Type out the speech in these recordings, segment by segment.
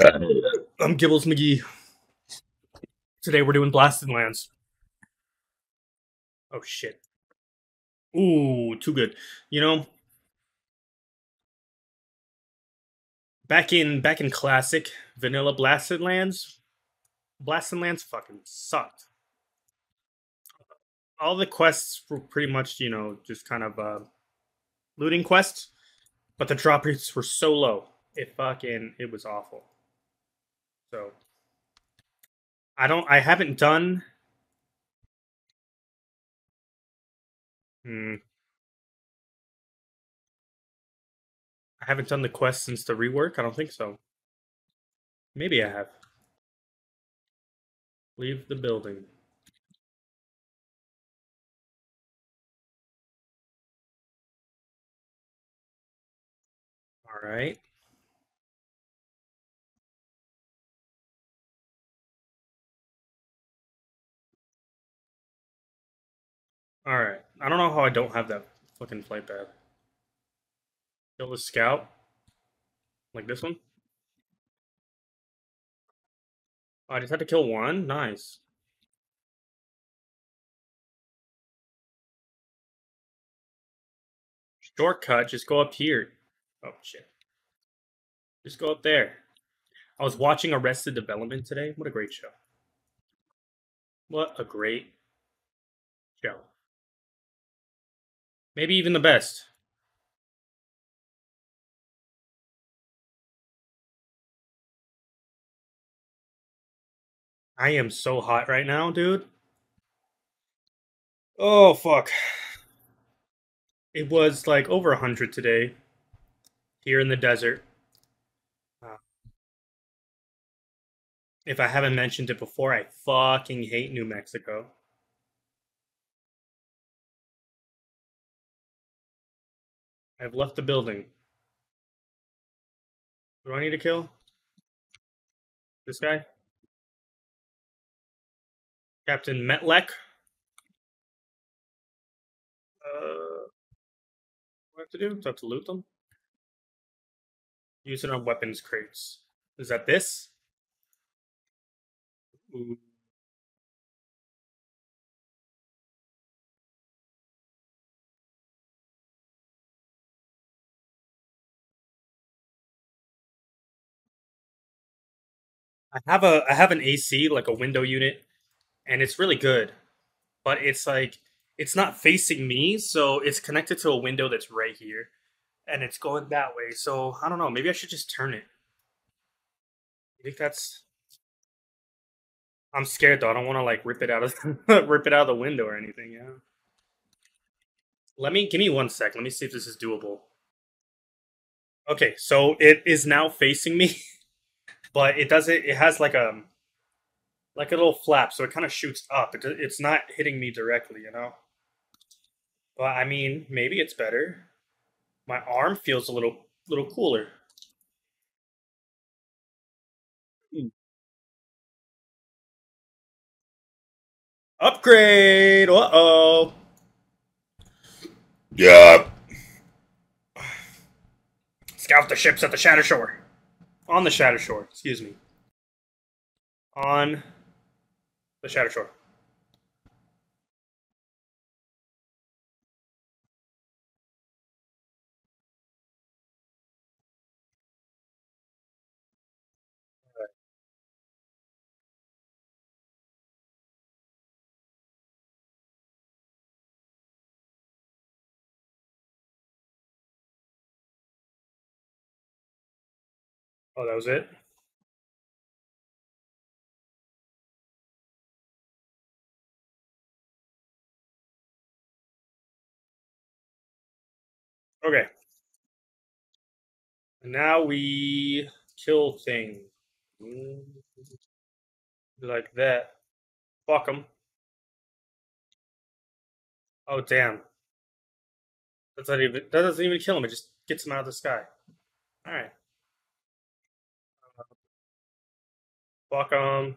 I'm Gibbles McGee. Today we're doing Blasted Lands. Oh shit. Ooh, too good. You know, back in back in classic vanilla Blasted Lands, Blasted Lands fucking sucked. All the quests were pretty much, you know, just kind of uh, looting quests, but the drop rates were so low. It fucking it was awful. So I don't I haven't done hmm, I haven't done the quest since the rework. I don't think so. Maybe I have. Leave the building. All right. All right. I don't know how I don't have that fucking flight pad. Kill the scout. Like this one. Oh, I just had to kill one? Nice. Shortcut, just go up here. Oh, shit. Just go up there. I was watching Arrested Development today. What a great show. What a great show. Maybe even the best. I am so hot right now, dude. Oh, fuck. It was like over 100 today here in the desert. Uh, if I haven't mentioned it before, I fucking hate New Mexico. I've left the building. Do I need to kill? This guy? Captain Metlek? Uh, what do I have to do? Do I have to loot them? Use it on weapons crates. Is that this? Ooh. I have a I have an AC like a window unit, and it's really good, but it's like it's not facing me, so it's connected to a window that's right here, and it's going that way. So I don't know. Maybe I should just turn it. You think that's? I'm scared though. I don't want to like rip it out of rip it out of the window or anything. Yeah. Let me give me one sec. Let me see if this is doable. Okay, so it is now facing me, but it does it. It has like a like a little flap, so it kind of shoots up. It, it's not hitting me directly, you know. But I mean, maybe it's better. My arm feels a little little cooler. Hmm. Upgrade. Uh oh. Yeah. Scout the ships at the Shatter Shore. On the Shatter Shore, excuse me. On the Shatter Shore. Oh, that was it? Okay. And now we kill things. Mm-hmm. Like that. Fuck them. Oh, damn. That's not even, that doesn't even kill him. It just gets him out of the sky. Alright. Fuck them.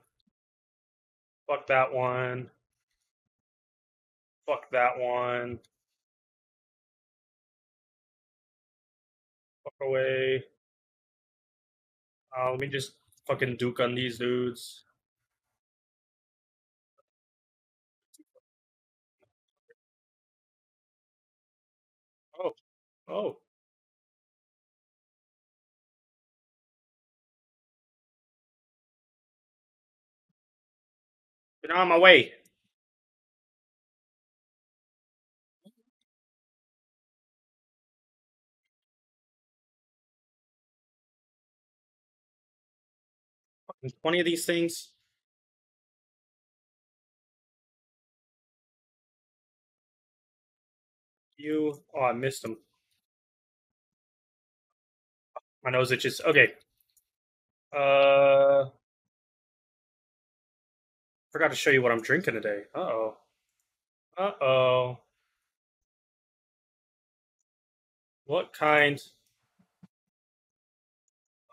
Fuck that one. Fuck that one. Fuck away. Uh, let me just fucking Duke on these dudes. Oh, oh. Get on my way. Fucking 20 of these things. You. Oh, I missed them. My nose itches. Okay. Uh. Forgot to show you what I'm drinking today. Uh oh. Uh oh. What kind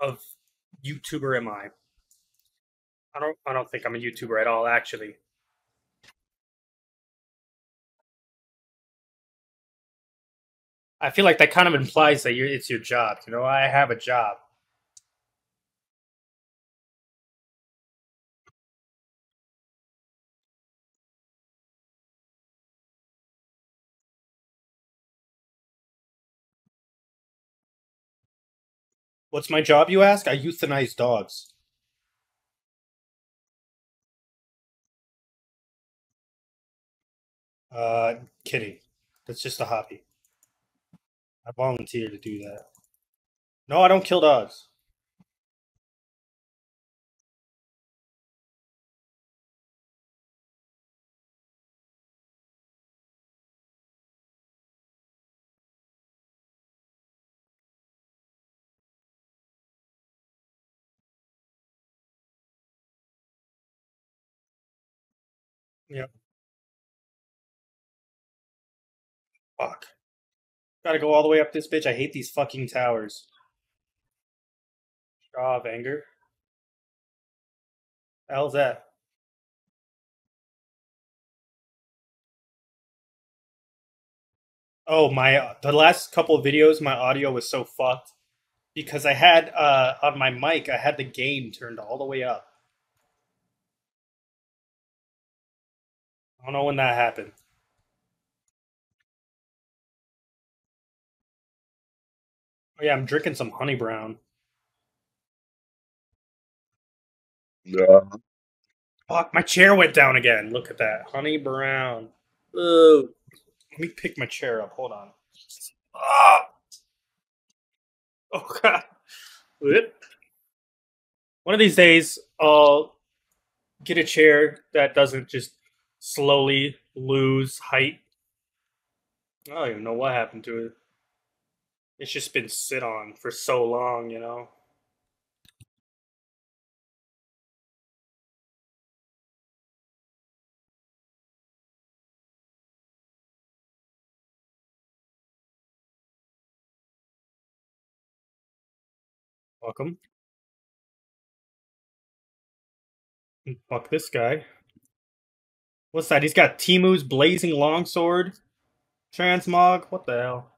of YouTuber am I? I don't. I don't think I'm a YouTuber at all. Actually. I feel like that kind of implies that it's your job. You know, I have a job. What's my job, you ask? I euthanize dogs. Uh, kidding. That's just a hobby. I volunteer to do that. No, I don't kill dogs. Yep. Fuck. Gotta go all the way up this bitch. I hate these fucking towers. Straw of anger. Hell's that? Oh my! The last couple of videos, my audio was so fucked because I had uh on my mic, I had the gain turned all the way up. I don't know when that happened. Oh yeah, I'm drinking some honey brown. Yeah. Fuck, my chair went down again. Look at that. Honey brown. Ugh. Let me pick my chair up. Hold on. Ah! Oh god. Whoop. One of these days, I'll get a chair that doesn't just slowly lose height. I don't even know what happened to it. It's just been sit on for so long, you know. Welcome. Hmm, fuck this guy. What's that? He's got Timu's blazing longsword. Transmog. What the hell?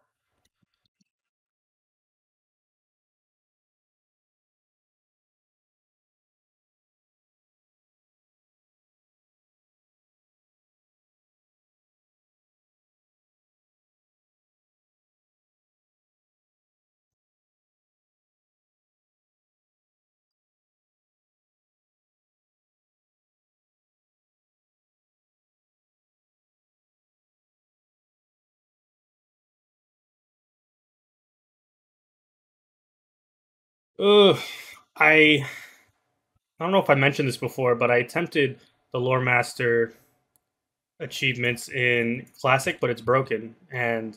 Ugh. I I don't know if I mentioned this before, but I attempted the lore master achievements in classic, but it's broken and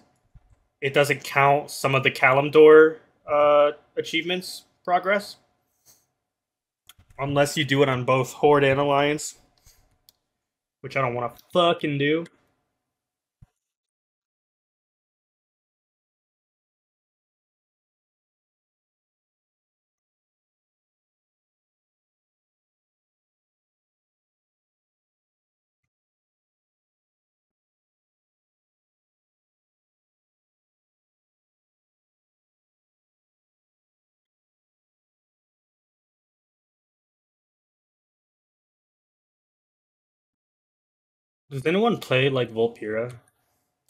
it doesn't count some of the Kalimdor uh, achievements progress unless you do it on both Horde and Alliance, which I don't want to fucking do. Does anyone play like Vulpera?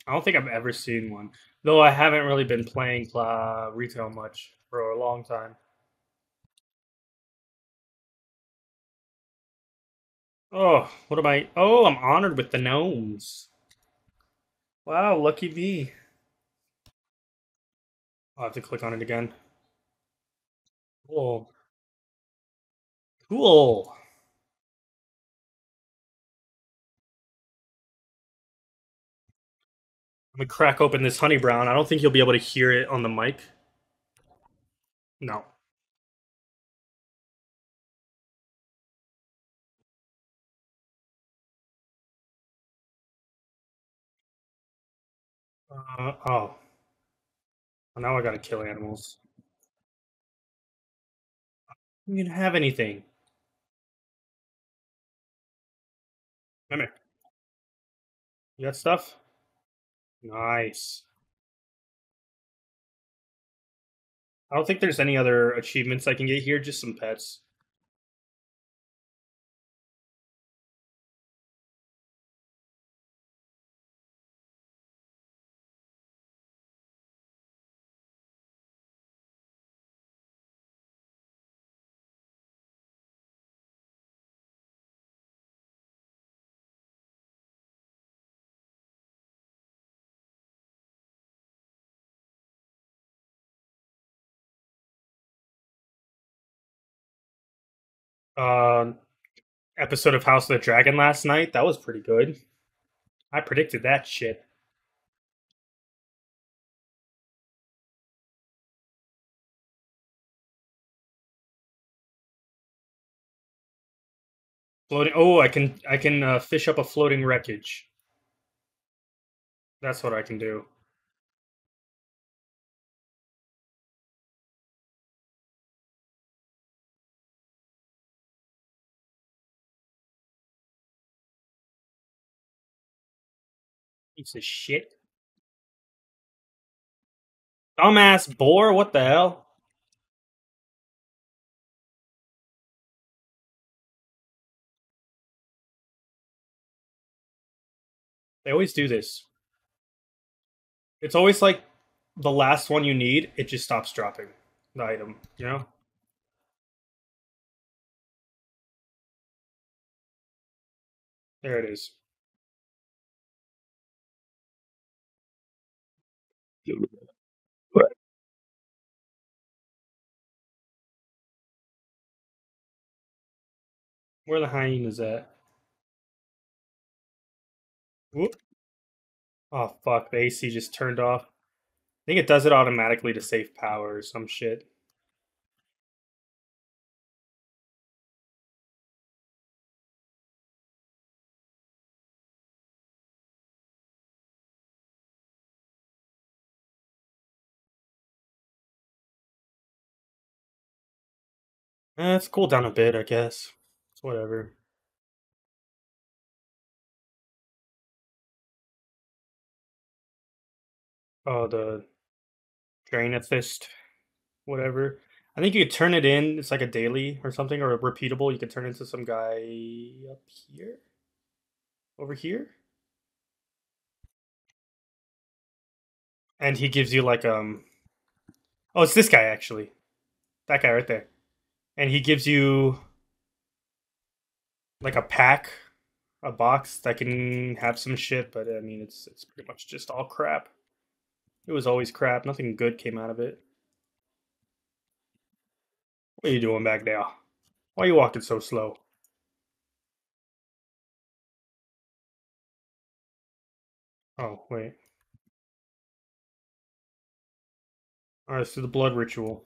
I don't think I've ever seen one, though. I haven't really been playing uh, retail much for a long time. Oh, what am I? Oh, I'm honored with the gnomes. Wow, lucky me. I'll have to click on it again. Cool. Cool. Let me crack open this honey brown. I don't think you'll be able to hear it on the mic. No. Uh, oh. Well, now I gotta kill animals. I don't even have anything. Come here. You got stuff? Nice. I don't think there's any other achievements I can get here, just some pets. Uh, episode of House of the Dragon last night. That was pretty good. I predicted that shit. Floating. Oh, I can I can uh, fish up a floating wreckage. That's what I can do. Piece of shit. Dumbass boar. What the hell? They always do this. It's always like the last one you need. It just stops dropping the item. You know. There it is. Where the hyenas at? Whoop. Oh fuck, the AC just turned off. I think it does it automatically to save power or some shit. Eh, it's cooled down a bit, I guess. It's whatever. Oh, the Draenithist, whatever. I think you could turn it in. It's like a daily or something, or a repeatable. You could turn into some guy up here, over here, and he gives you like um. Oh, it's this guy actually. That guy right there, and he gives you like a pack, a box that can have some shit. But I mean, it's it's pretty much just all crap. It was always crap. Nothing good came out of it. What are you doing back there? Why are you walking so slow? Oh, wait. Alright, do the blood ritual.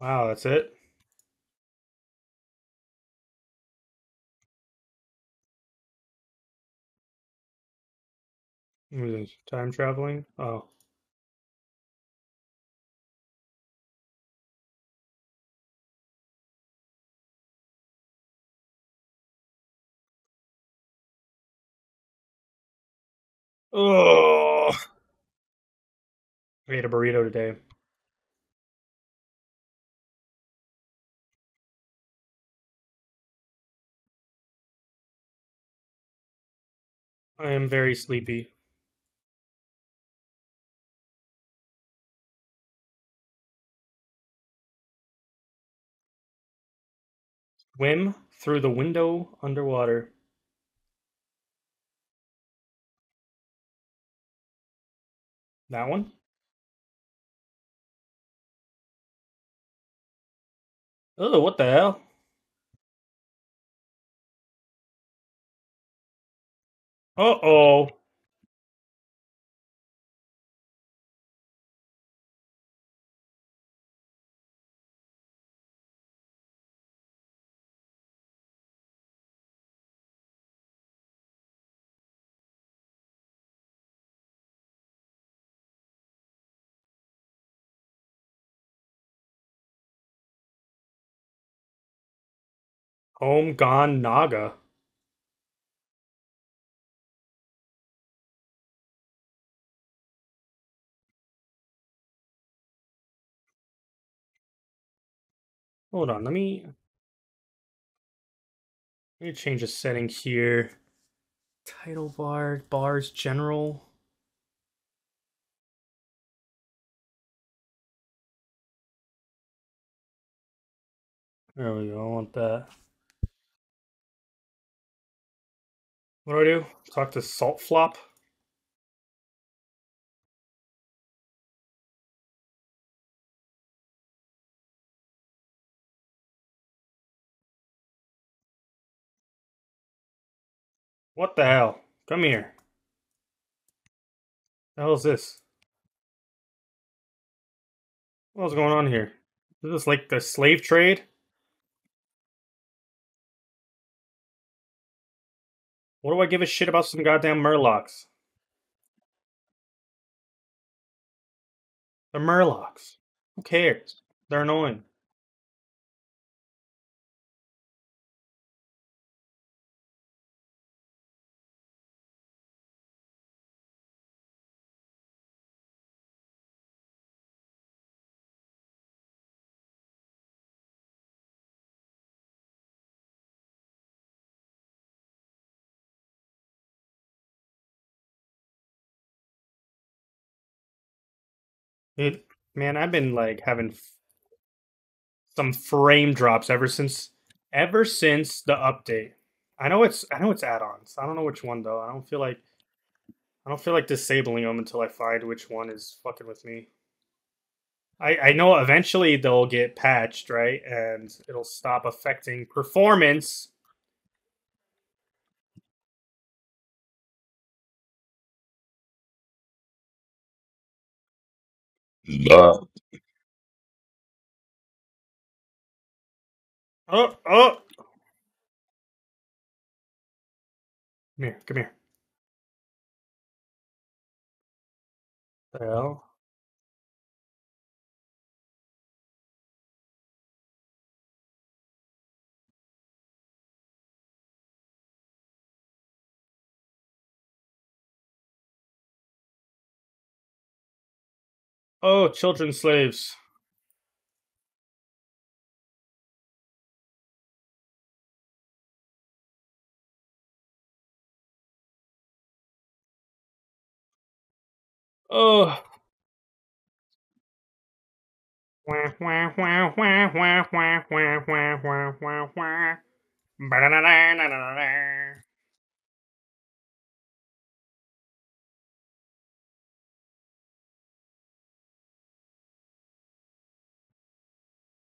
Wow, that's it? What is this? Time traveling? Oh. Oh, I ate a burrito today. I am very sleepy. Swim through the window underwater. That one? Oh, what the hell? Uh oh. Home gone Naga. Hold on, let me let me change a setting here. Title bar, bars general. There we go. I want that. What do I do? Talk to Salt Flop. What the hell? Come here. The hell is this? What's going on here? Is this like the slave trade? What do I give a shit about some goddamn Murlocs? They're Murlocs. Who cares? They're annoying. It, man, I've been like having f- some frame drops ever since ever since the update. I know it's I know it's add-ons. I don't know which one though. I don't feel like I don't feel like disabling them until I find which one is fucking with me. I I know eventually they'll get patched, right? And it'll stop affecting performance. Oh, oh. Come here, come here. The Oh, children slaves. Oh.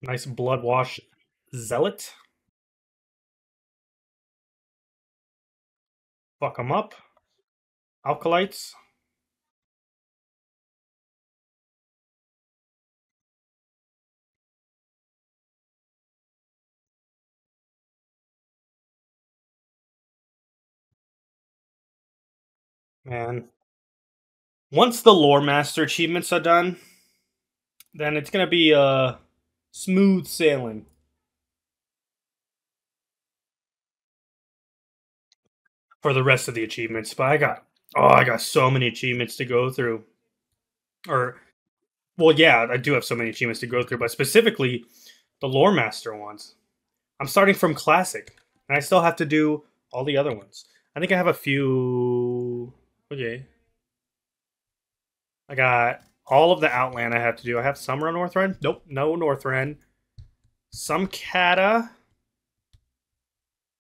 Nice blood wash zealot. Fuck them up. Alkalites. Man. Once the lore master achievements are done, then it's gonna be uh smooth sailing. For the rest of the achievements, but I got oh, I got so many achievements to go through. Or well, yeah, I do have so many achievements to go through, but specifically the lore master ones. I'm starting from classic, and I still have to do all the other ones. I think I have a few. Okay. I got all of the Outland I have to do. I have some run Northrend. Nope, no Northrend. Some Cata.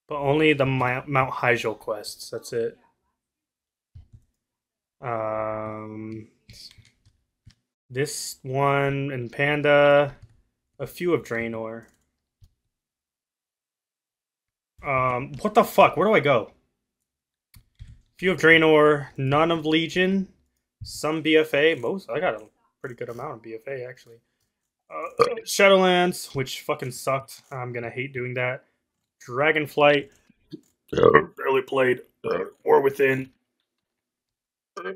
But only the Mount Hyjal quests. That's it. Um, this one and Panda. A few of Draenor. Um, what the fuck? Where do I go? Few of Draenor, none of Legion, some BFA. Most I got a pretty good amount of BFA actually. Uh, Shadowlands, which fucking sucked. I'm gonna hate doing that. Dragonflight, barely played. Uh, War Within. I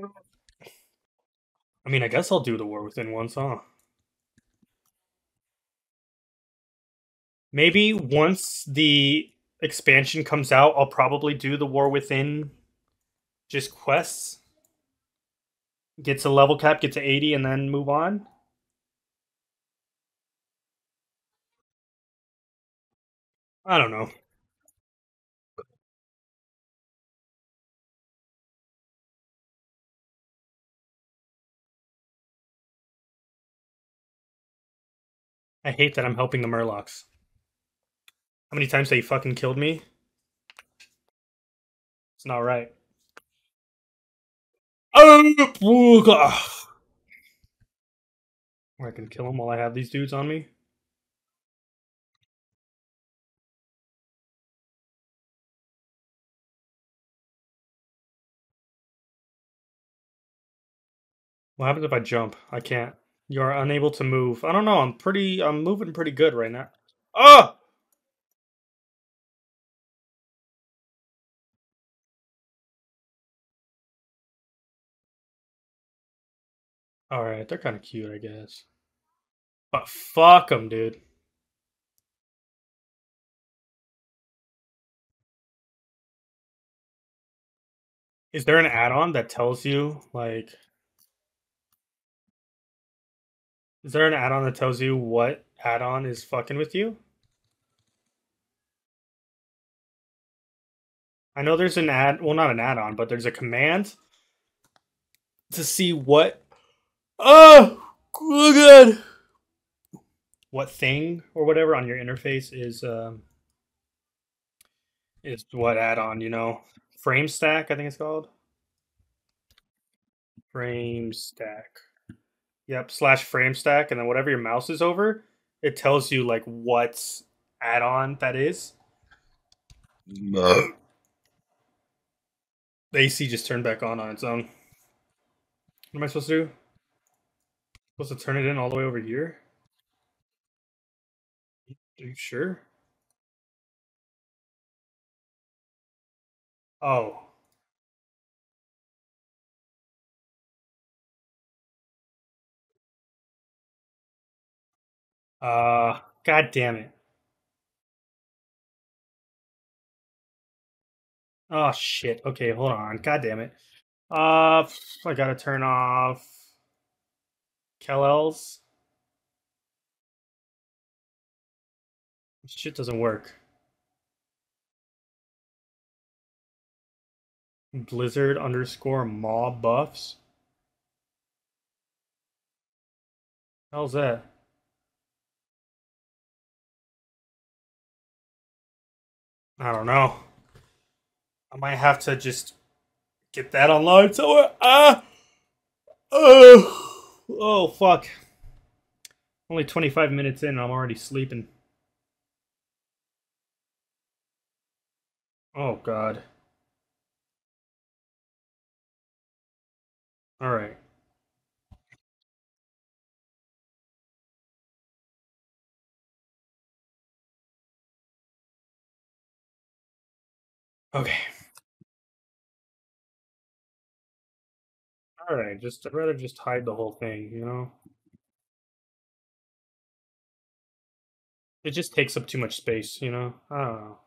mean, I guess I'll do the War Within once, huh? Maybe once the expansion comes out, I'll probably do the War Within just quests. Get to level cap, get to 80, and then move on. I don't know. I hate that I'm helping the Murlocs. How many times they fucking killed me? It's not right. Oh. I can kill him while I have these dudes on me. What happens if I jump? I can't. You are unable to move. I don't know. I'm pretty. I'm moving pretty good right now. Oh! All right, they're kind of cute, I guess. But fuck them, dude. Is there an add-on that tells you like? Is there an add-on that tells you what add-on is fucking with you? I know there's an add well, not an add-on, but there's a command to see what. Oh, good. What thing or whatever on your interface is um, is what add-on? You know, frame stack. I think it's called frame stack. Yep, slash frame stack, and then whatever your mouse is over, it tells you like what add-on that is. No. The AC just turned back on on its own. What am I supposed to do? Supposed to turn it in all the way over here? Are you sure? Oh. Uh, god damn it. Oh shit. Okay, hold on. God damn it. Uh, I gotta turn off Kellels. Shit doesn't work. Blizzard underscore mob buffs. How's that? I don't know. I might have to just get that online somewhere. Ah! Oh! Oh, fuck. Only 25 minutes in, and I'm already sleeping. Oh, God. Alright. Okay. Alright, just I'd rather just hide the whole thing, you know? It just takes up too much space, you know? I don't know.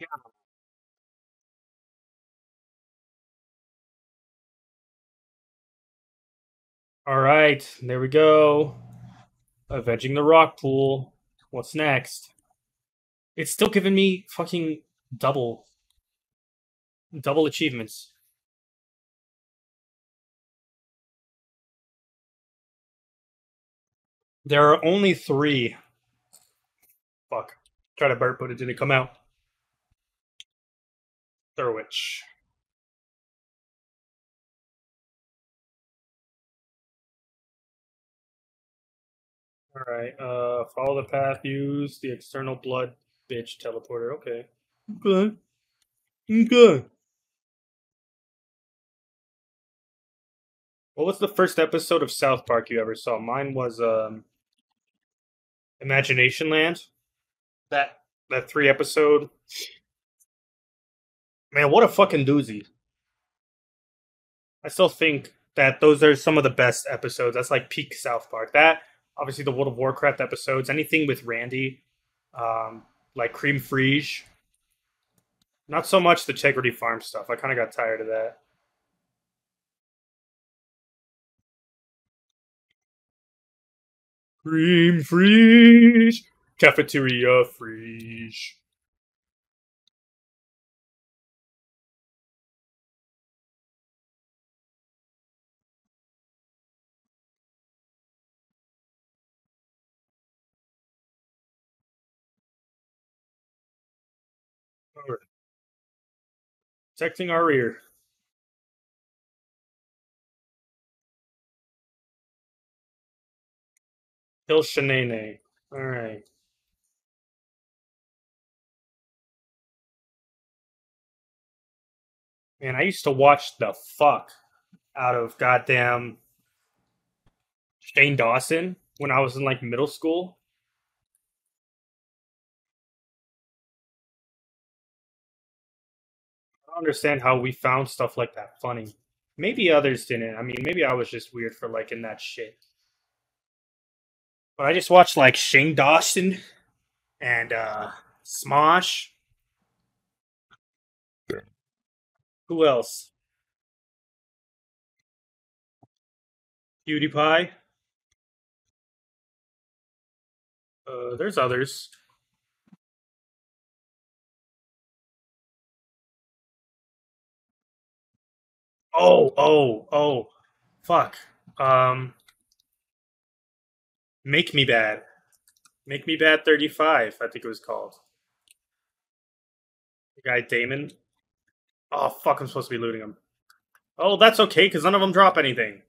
Yeah. Alright, there we go. Avenging the rock pool. What's next? It's still giving me fucking double double achievements. There are only three. Fuck. Try to burp, but it didn't come out. Thurwich. Alright, uh, follow the path, use the external blood bitch teleporter. Okay. Okay. Okay. What was the first episode of South Park you ever saw? Mine was um Imagination Land. That that three episode. Man, what a fucking doozy. I still think that those are some of the best episodes. That's like peak South Park. That obviously the World of Warcraft episodes, anything with Randy, um, like Crème Fraîche. Not so much the Integrity Farm stuff. I kind of got tired of that. Crème Fraîche, cafeteria Fraîche. Protecting our rear. Kill Shanae. Alright. Man, I used to watch the fuck out of goddamn Shane Dawson when I was in like middle school. Understand how we found stuff like that funny. Maybe others didn't. I mean, maybe I was just weird for liking that shit. But I just watched like Shane Dawson and uh Smosh. Who else? PewDiePie. Uh, there's others. Oh, oh, oh, fuck. Um, Make Me Bad. Make Me Bad 35, I think it was called. The guy Damon. Oh, fuck, I'm supposed to be looting him. Oh, that's okay, because none of them drop anything.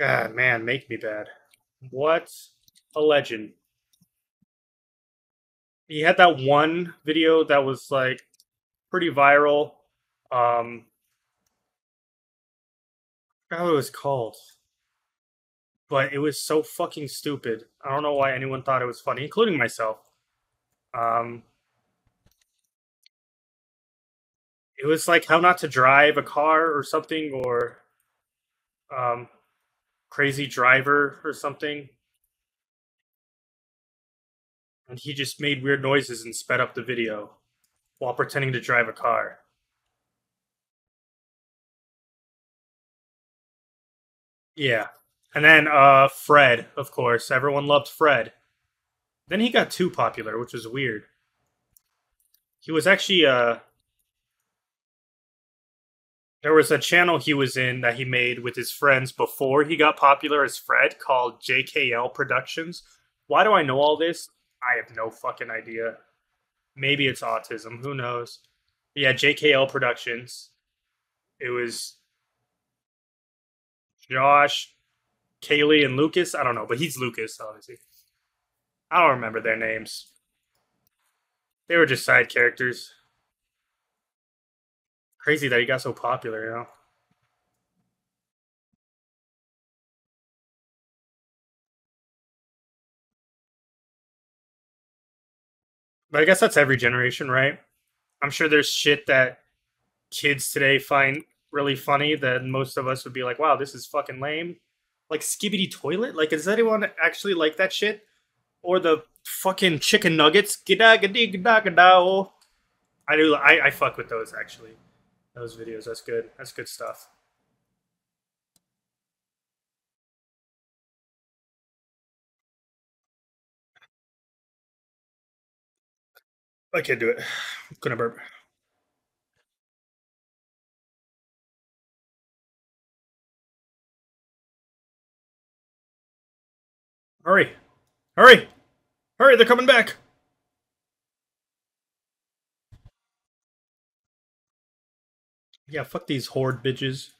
God, man, make me bad. What a legend. He had that one video that was like pretty viral. Um, I forgot what it was called. But it was so fucking stupid. I don't know why anyone thought it was funny, including myself. Um, it was like how not to drive a car or something, or um, crazy driver or something. And he just made weird noises and sped up the video while pretending to drive a car. Yeah. And then uh Fred, of course. Everyone loved Fred. Then he got too popular, which was weird. He was actually uh there was a channel he was in that he made with his friends before he got popular as Fred called JKL Productions. Why do I know all this? I have no fucking idea. Maybe it's autism. Who knows? But yeah, JKL Productions. It was Josh, Kaylee, and Lucas. I don't know, but he's Lucas, obviously. I don't remember their names. They were just side characters. Crazy that he got so popular, you know? But I guess that's every generation, right? I'm sure there's shit that kids today find really funny, that most of us would be like, "Wow, this is fucking lame." Like Skibidi Toilet. Like, does anyone actually like that shit? Or the fucking chicken nuggets? Gida. Oh. I do. I, I fuck with those actually. Those videos. That's good. That's good stuff. I can't do it. I'm gonna burp. Hurry! Hurry! Hurry! They're coming back! Yeah, fuck these horde bitches.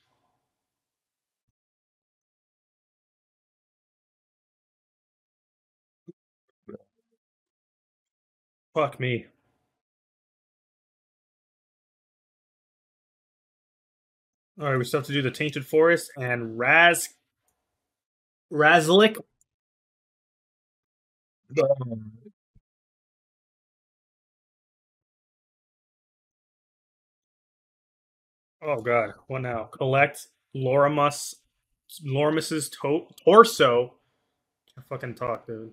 Fuck me. Alright, we still have to do the Tainted Forest and Raz. Razelikh. Oh god, what now? Collect Loramus. Loramus's to- torso. I fucking talk, dude.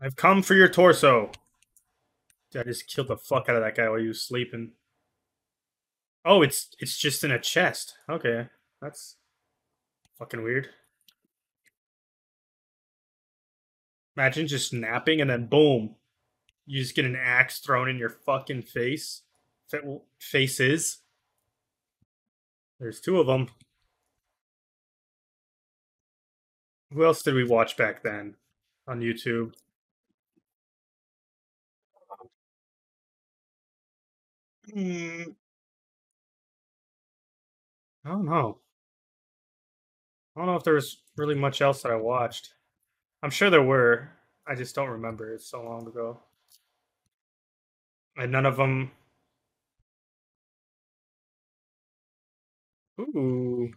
I've come for your torso. I just killed the fuck out of that guy while he was sleeping. Oh, it's it's just in a chest. Okay, that's fucking weird. Imagine just napping and then boom, you just get an axe thrown in your fucking face. Faces. There's two of them. Who else did we watch back then on YouTube? Hmm, I don't know. I don't know if there was really much else that I watched. I'm sure there were. I just don't remember. It's so long ago. And none of them. Ooh.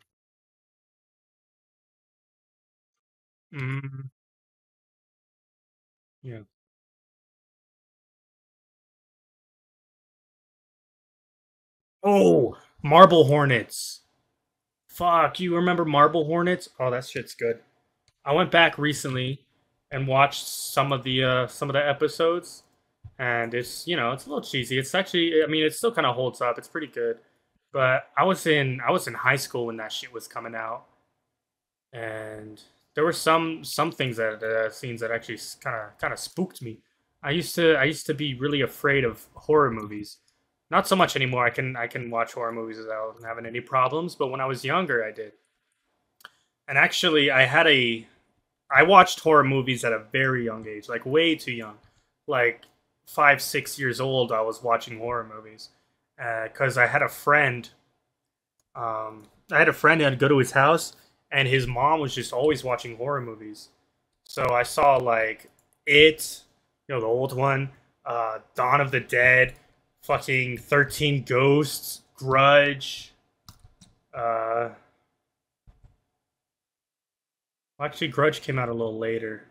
Mm, yeah. Oh, Marble Hornets. Fuck, you remember Marble Hornets? Oh, that shit's good. I went back recently and watched some of the uh some of the episodes and it's, you know, it's a little cheesy. It's actually I mean, it still kind of holds up. It's pretty good. But I was in I was in high school when that shit was coming out and there were some some things that uh, scenes that actually kind of kind of spooked me. I used to I used to be really afraid of horror movies. Not so much anymore. I can I can watch horror movies without having any problems, but when I was younger, I did. And actually, I had a I watched horror movies at a very young age, like way too young, like five six years old. I was watching horror movies because I had a friend. Um, I had a friend. I'd go to his house, and his mom was just always watching horror movies. So I saw like it, you know, the old one, uh, Dawn of the Dead, fucking Thirteen Ghosts, Grudge. Uh, actually, Grudge came out a little later.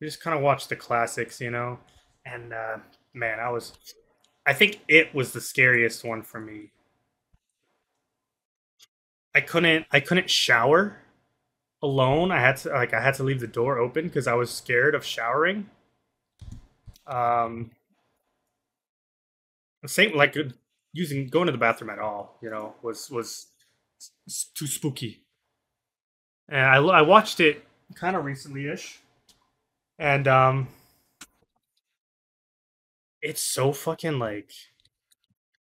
We just kind of watched the classics, you know. And uh, man, I was, I think it was the scariest one for me. I couldn't, I couldn't shower alone. I had to, like, I had to leave the door open because I was scared of showering. Um, same like uh, using going to the bathroom at all, you know, was was too spooky. And I I watched it kind of recently-ish, and um, it's so fucking like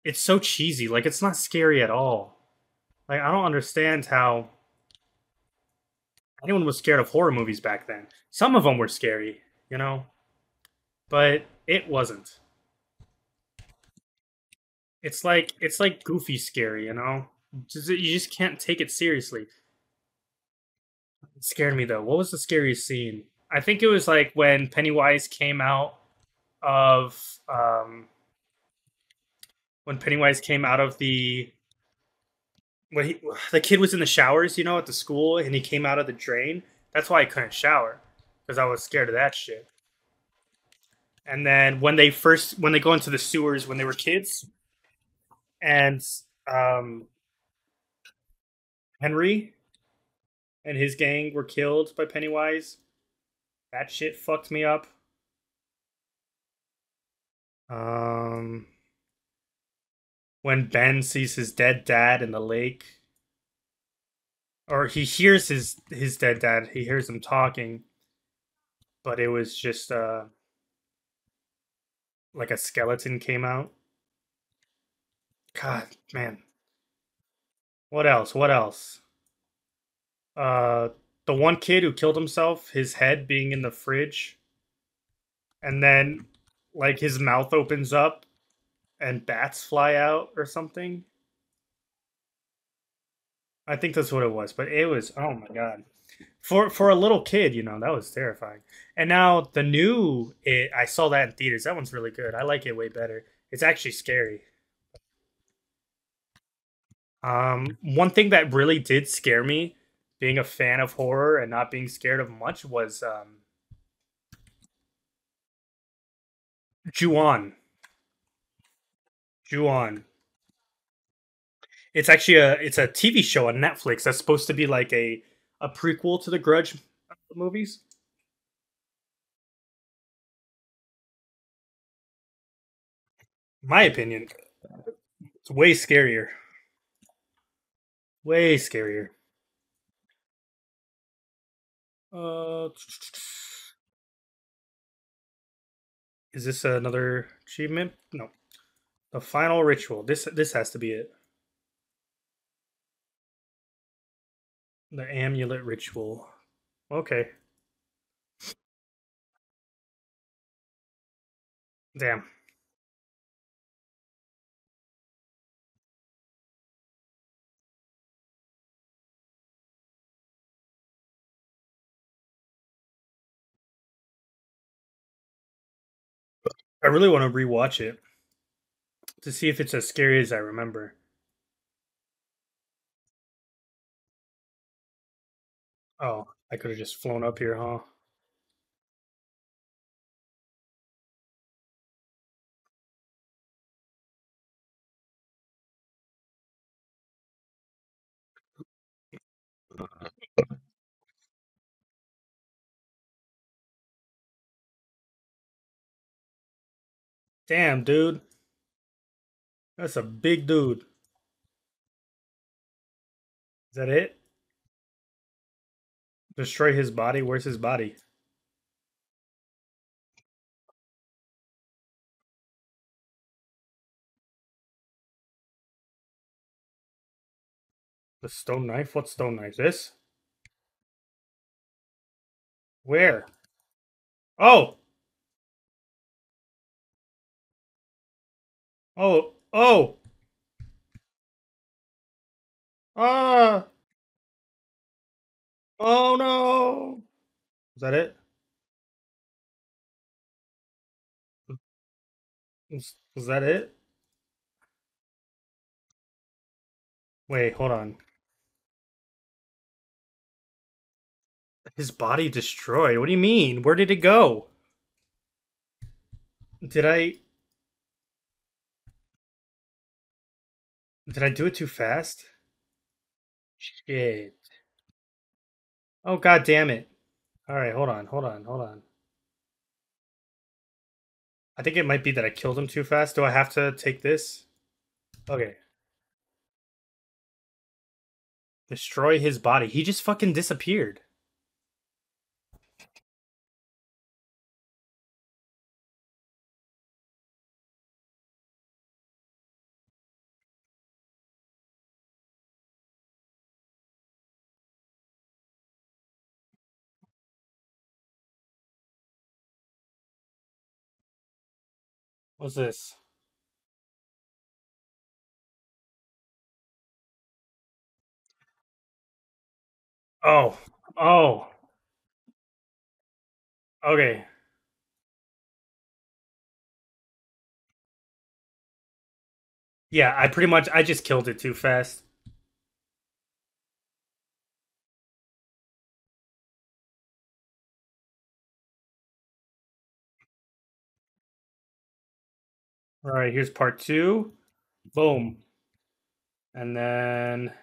it's so cheesy. Like it's not scary at all. Like I don't understand how anyone was scared of horror movies back then. Some of them were scary, you know, but it wasn't. It's like it's like goofy scary, you know. Just, you just can't take it seriously. It scared me though. What was the scariest scene? I think it was like when Pennywise came out of um when Pennywise came out of the when he the kid was in the showers, you know, at the school, and he came out of the drain. That's why I couldn't shower because I was scared of that shit. And then when they first when they go into the sewers when they were kids, and um, Henry and his gang were killed by Pennywise. That shit fucked me up. Um, when Ben sees his dead dad in the lake, or he hears his his dead dad, he hears him talking, but it was just uh like a skeleton came out. God, man. What else? What else? Uh, the one kid who killed himself, his head being in the fridge, and then like his mouth opens up and bats fly out or something. I think that's what it was, but it was oh my god. For for a little kid, you know, that was terrifying. And now the new it I saw that in theaters. That one's really good. I like it way better. It's actually scary. Um one thing that really did scare me being a fan of horror and not being scared of much was um Ju-on. Ju-on. It's actually a it's a TV show on Netflix that's supposed to be like a a prequel to the Grudge movies. My opinion, it's way scarier. Way scarier. Uh, is this another achievement? No. The final ritual. This this has to be it. The amulet ritual. Okay. Damn. I really want to rewatch it to see if it's as scary as I remember. Oh, I could have just flown up here, huh? Uh, Damn, dude. That's a big dude. Is that it? Destroy his body? Where's his body? The stone knife? What stone knife? This? Where? Oh! Oh! Oh! Ah! Oh no! Is that it? Was, was that it? Wait, hold on. His body destroyed? What do you mean? Where did it go? Did I... Did I do it too fast? Shit. Oh, god damn it. Alright, hold on, hold on, hold on. I think it might be that I killed him too fast. Do I have to take this? Okay. Destroy his body. He just fucking disappeared. What's this? Oh. Oh. Okay. Yeah, I pretty much I just killed it too fast. All right, here's part two. Boom. And then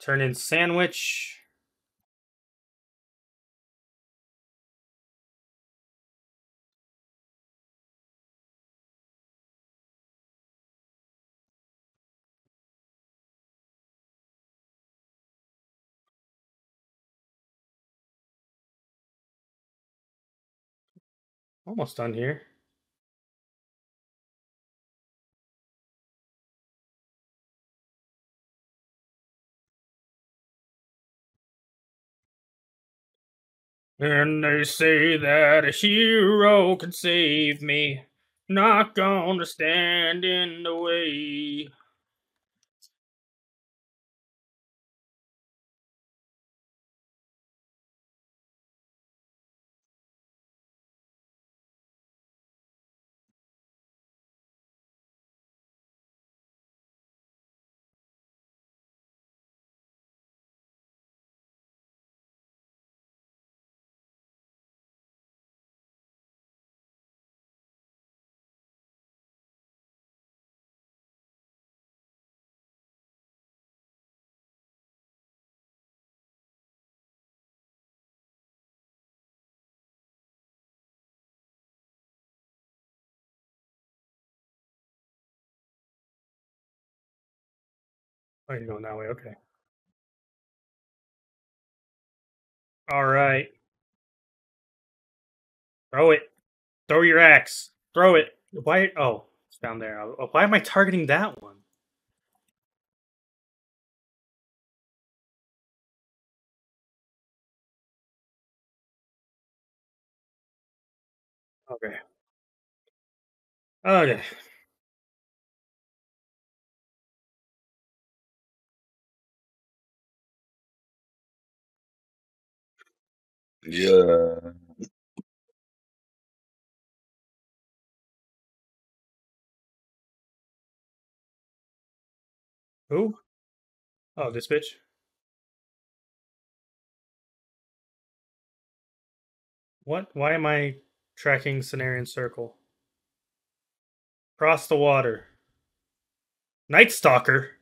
turn in sandwich. Almost done here. And they say that a hero can save me. Not gonna stand in the way. Oh, you're going that way. Okay. All right. Throw it. Throw your axe. Throw it. Why? Oh, it's down there. Oh, Why am I targeting that one? Okay. Okay. Yeah. Who? Oh, this bitch. What? Why am I tracking Cenarian Circle? Cross the water. Night Stalker?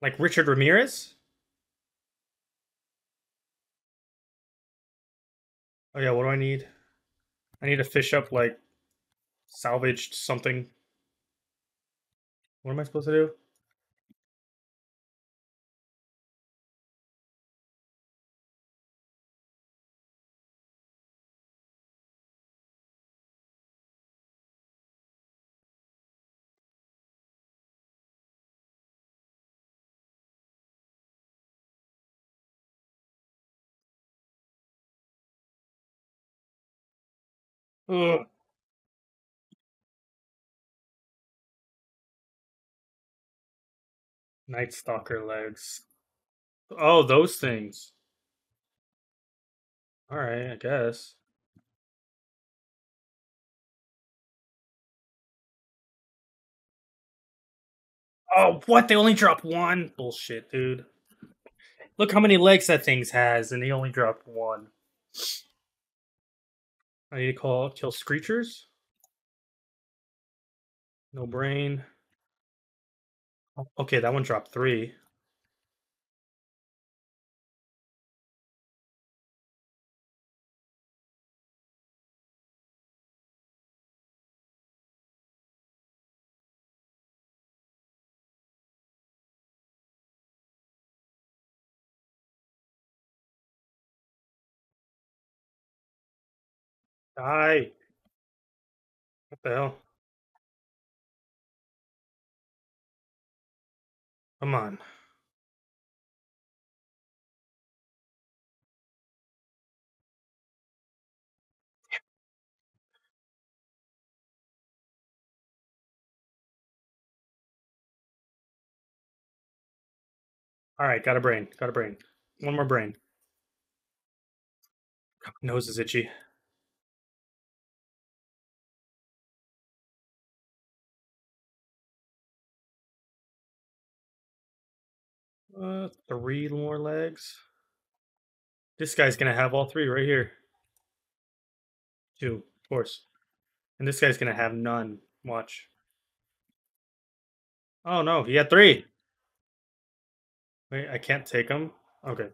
Like Richard Ramirez? Oh yeah, what do I need? I need to fish up like salvaged something. What am I supposed to do? Ugh. Night Stalker legs. Oh, those things. Alright, I guess. Oh, what? They only drop one? Bullshit, dude. Look how many legs that thing has, and they only dropped one. I need to call kill Screechers. No hmm. brain. Oh, Okay, that one dropped three. Die. What the hell? Come on. All right, got a brain. Got a brain. One more brain. Nose is itchy. Uh, three more legs. This guy's gonna have all three right here. Two, of course. And this guy's gonna have none. Watch. Oh no, he had three. Wait, I can't take him? Okay.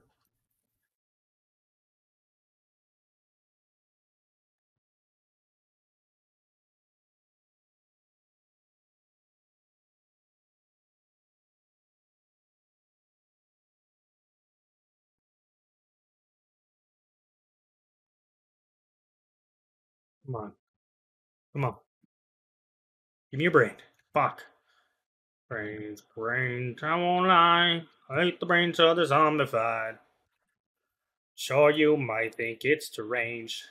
Come on. Come on. Give me your brain. Fuck. Brains, brains, I won't lie. I hate the brains of the zombified. Sure, you might think it's deranged.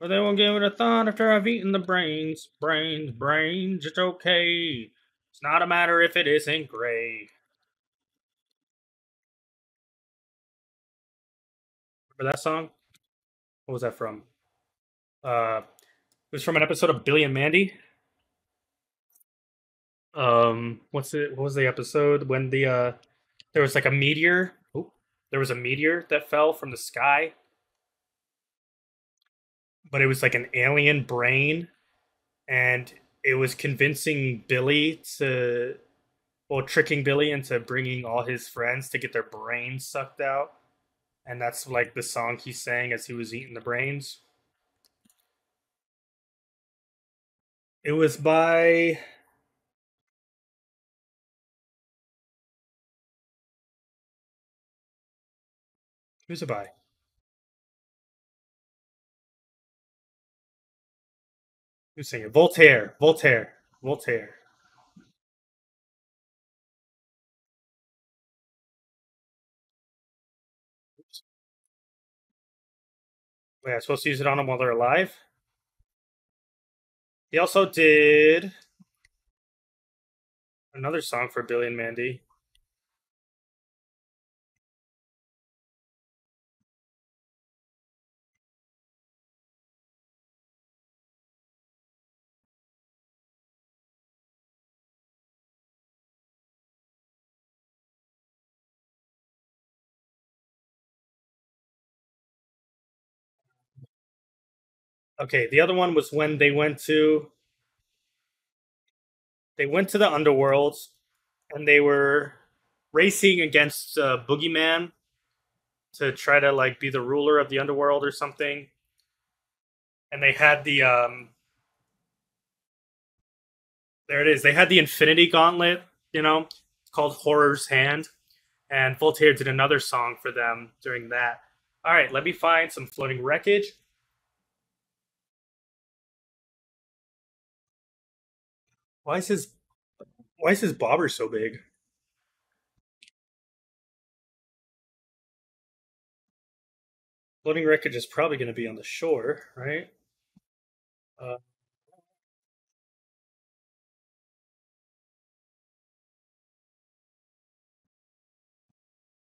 But they won't give it a thought after I've eaten the brains. Brains, brains, it's okay. It's not a matter if it isn't gray. Remember that song? What was that from? Uh, it was from an episode of Billy and Mandy. Um, what's it? What was the episode when the uh, there was like a meteor? Oh, there was a meteor that fell from the sky, but it was like an alien brain, and it was convincing Billy to, well, tricking Billy into bringing all his friends to get their brains sucked out, and that's like the song he sang as he was eating the brains. It was by who's it by? Who's singing? Voltaire. Voltaire. Voltaire. Wait, I'm supposed to use it on them while they're alive? He also did another song for Billy and Mandy. Okay, the other one was when they went to they went to the underworld and they were racing against uh, Boogeyman to try to like be the ruler of the underworld or something. And they had the um there it is. They had the Infinity Gauntlet, you know, called Horror's Hand. And Voltaire did another song for them during that. All right, let me find some floating wreckage. Why is his why is his bobber so big? Floating wreckage is probably going to be on the shore, right? Uh,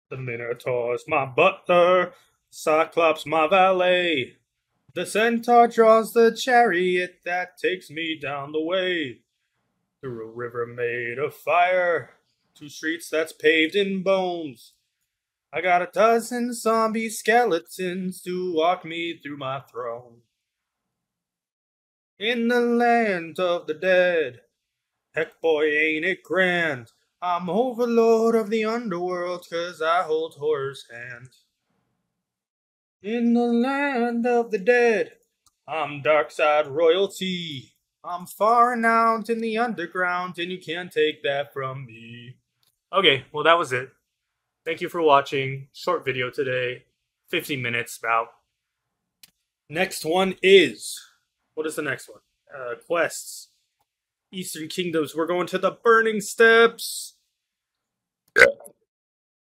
the Minotaur's my butler, Cyclops my valet. The centaur draws the chariot that takes me down the way. Through a river made of fire, two streets that's paved in bones. I got a dozen zombie skeletons to walk me through my throne. In the land of the dead, heck boy, ain't it grand? I'm overlord of the underworld, cause I hold horror's hand. In the land of the dead, I'm dark side royalty. I'm far and out in the underground, and you can't take that from me. Okay, well, that was it. Thank you for watching. Short video today, 50 minutes about. Next one is. What is the next one? Uh, quests. Eastern Kingdoms. We're going to the Burning Steppes.